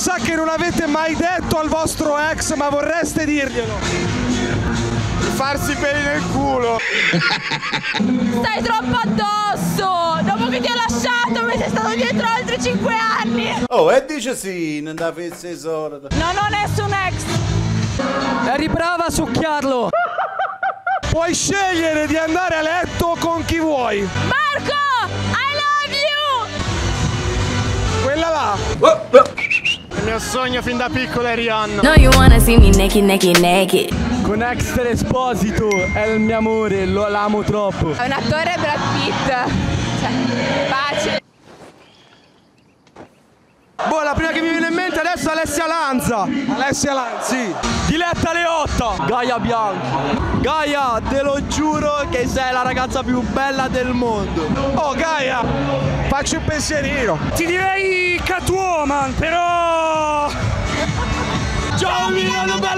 cosa che non avete mai detto al vostro ex ma vorreste dirglielo? Farsi peli nel culo. Stai troppo addosso! Dopo che ti ho lasciato mi sei stato dietro altri 5 anni! Oh, e dice sì, non da fesse solita. Non ho nessun ex! E riprova a succhiarlo! Puoi scegliere di andare a letto con chi vuoi. Marco! I love you! Sogno fin da piccolo è Rihanna. No, you wanna see me naked, naked, naked. Con Extra Esposito è il mio amore, lo l'amo troppo. È un attore Brad Pitt. Cioè, pace. Boh, la prima che mi viene in mente adesso è Alessia Lanza. Alessia Lanzi. Diletta Leotta. Gaia Bianco. Gaia, te lo giuro che sei la ragazza più bella del mondo. Oh Gaia, facci un pensierino. Ti direi Catwoman, però... Ciao Milano, bella da Dio!